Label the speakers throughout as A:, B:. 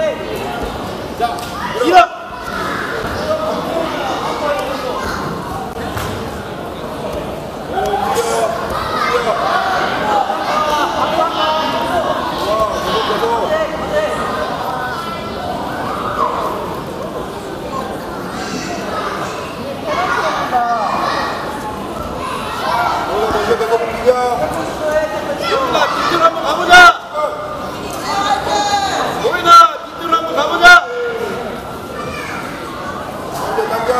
A: 해. 자,
B: 밀어!
A: 보이나 배고 움직여.
C: 보이나 밑으로 한번 가보자. 보이나 밑으로 한번 가보자.
A: 당겨, 당겨.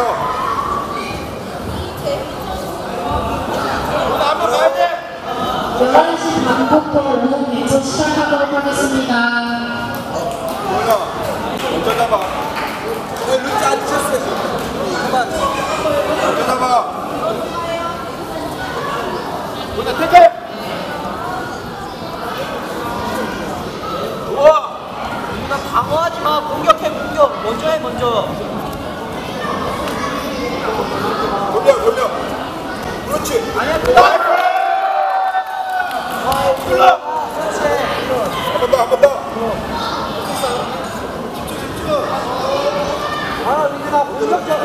C: 한번 가야 돼.
D: 11시 반부터 오후 개최 시작하도록 하겠습니다.
A: 보이나 먼저 잡아.
B: 왜 루트 안 쳤어? 그만.
A: 먼저 잡아.
C: 보이나 태클.
B: 우와! 누나 방어하지 마. 공격해, 공격. 먼저 해, 먼저.
A: 돌려, 돌려. 그렇지.
B: 아니야.
C: 불러.
B: 그렇지.
A: 한번 더, 한 번 더.
B: 아,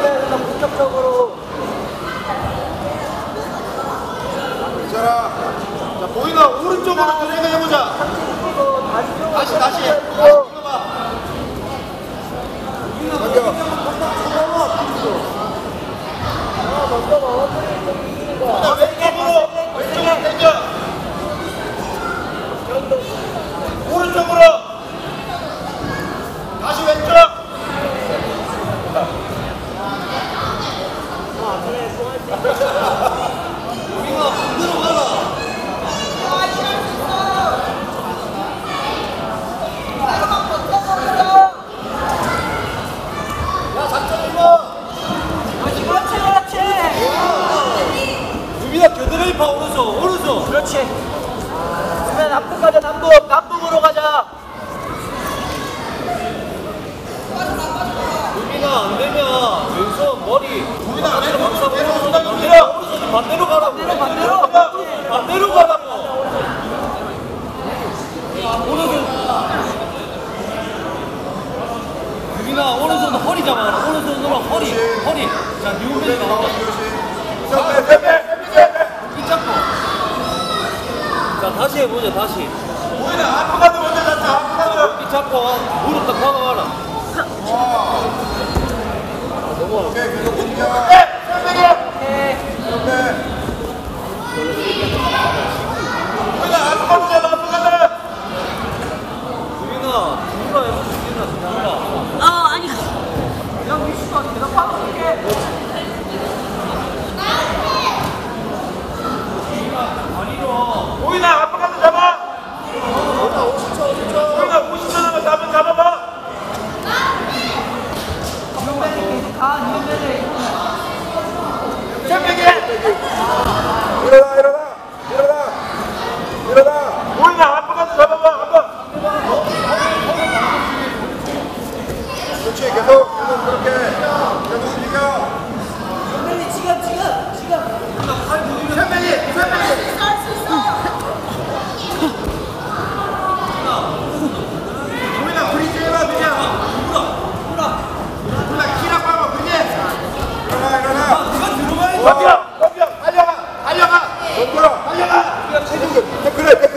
B: 해.
A: 괜찮아.
C: 자 보이나 오른쪽으로 또 생각해보자.
B: 다시 좀.
C: 다시 다시. 다시
B: 이거.
C: 불러봐.
A: 당겨.
B: 아, 먼저 먹어버리는 좀 이기는 거야.
C: 보이나 왼쪽으로 왼쪽으로 당겨. 오른쪽으로. 다시 왼쪽. 우리가 반대로 가라. 야, 작전 일번.
B: 그렇지, 그렇지, 그렇지.
C: 유빈아 겨드랑이 파 오른손 오른손.
B: 그렇지. 그러면 남북 가자, 남북. 남북으로 가자.
C: 유빈아 안 되면 왼손 머리. 유빈아 반대로 박사 오른손 반대로 오른손 반대로 가라고.
B: 반대로, 반대로.
C: 반대로 가라고. 오른손. 유빈아 오른손 허리 잡아라. 오른손으로 허리 허리. 자 뉴빈이 나와.
A: 배, 배.
C: 이 잡고. 자 다시 해보자 다시.
A: 보이나 앞으로 가도 먼저 잡자. 가도.
C: 이 잡고 무릎 딱 박아봐라.
A: 오케이, 계속 움직여.
B: 오케이.
A: 네.
C: 유빈아 앞으로 가자 앞으로 가자. 유빈아 누가 해보자 유빈아 누가.
B: 아, 아니. 그냥 위치도 계속 파볼게.
C: 보이나 앞으로 가서 잡아. 보이나 50초 남았 잡아 잡아봐.
B: 이번에 계속 가, 이번에.
C: 잼배기.
A: 일어나, 일어나. 일어나. 일어나. 그래.